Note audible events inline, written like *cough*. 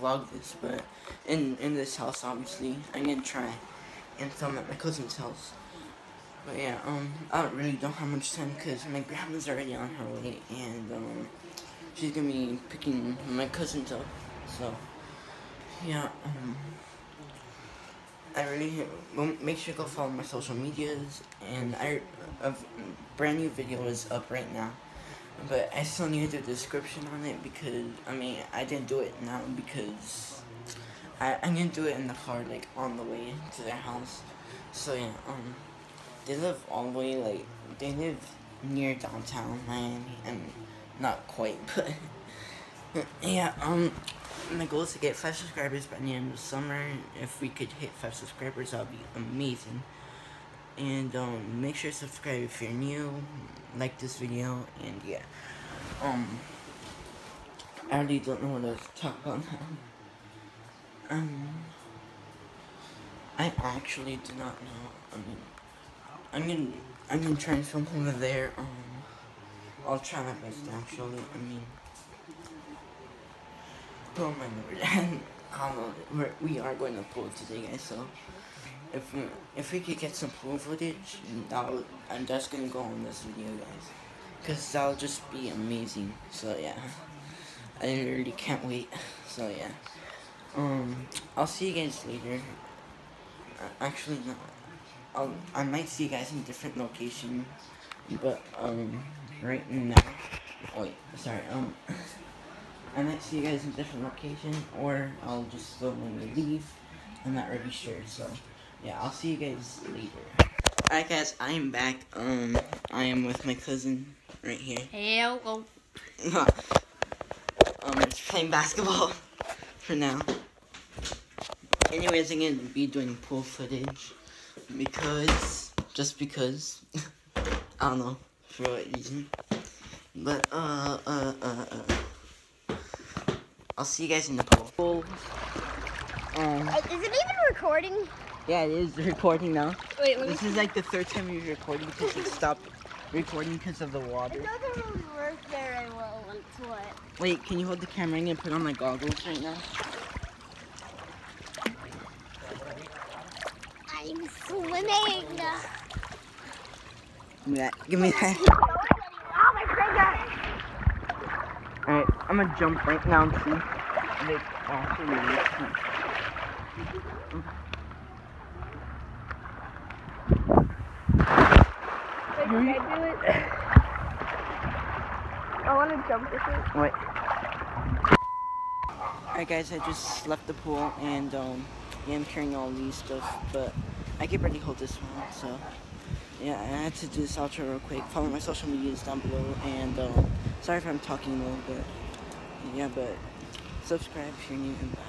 vlog this, but in in this house, obviously, I'm gonna try and film at my cousin's house. But yeah, um, I really don't have much time because my grandma's already on her way, and um, she's gonna be picking my cousins up. So yeah, um. I really well, make sure to go follow my social medias and I a brand new video is up right now but I still need the description on it because I mean I didn't do it now because I, I'm gonna do it in the car like on the way to their house so yeah um they live all the way like they live near downtown Miami and not quite *laughs* but yeah um my goal is to get 5 subscribers by the end of the summer. If we could hit 5 subscribers, that would be amazing. And um, make sure to subscribe if you're new, like this video, and yeah. Um, I really don't know what to talk about now. Um, I actually do not know. I mean, I'm gonna, I'm gonna try film over there. Um, I'll try my best actually. I mean. Oh my lord. *laughs* I know. We're, going to pool today, guys. So if we, if we could get some pool footage, that'll, and that's gonna go on this video, guys. Cause that'll just be amazing. So yeah, I literally can't wait. So yeah, um, I'll see you guys later. Uh, actually, no, I'll, I might see you guys in different location, but um, right now. Wait, sorry. Um. I might see you guys in different location, or I'll just slowly leave. I'm not really sure, so yeah, I'll see you guys later. Alright guys, I am back. Um, I am with my cousin right here. Hello. *laughs* um, just playing basketball *laughs* for now. Anyways, I'm gonna be doing pool footage because, just because, *laughs* I don't know for what reason. But, uh, uh, uh, uh. I'll see you guys in the pool. Um, is it even recording? Yeah, it is recording now. Wait, this is like the third time you're recording because it stopped recording because of the water. It doesn't really work very well once what. Wait, can you hold the camera? Gonna put on my goggles right now. I'm swimming. Give me that. Give me that. Oh, my finger! Alright, I'm gonna jump right now and see actually works. Wait, can I do it? I want to jump with it. Wait. Alright guys, I just left the pool and um, yeah, I'm carrying all these stuff, but I can barely hold this one, so yeah, I had to do this outro real quick. Follow my social medias down below, and um, sorry if I'm talking a little bit. Yeah, but subscribe if you're new and bye.